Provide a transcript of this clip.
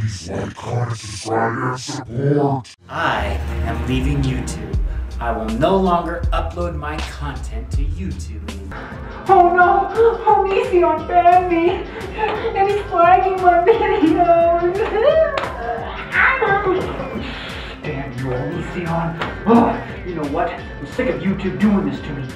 Please like, comment, subscribe, and support. I am leaving YouTube. I will no longer upload my content to YouTube. Oh no! Homies, you don't banned me! And he's flagging my videos! Damn you, Onision! Oh, you know what? I'm sick of YouTube doing this to me.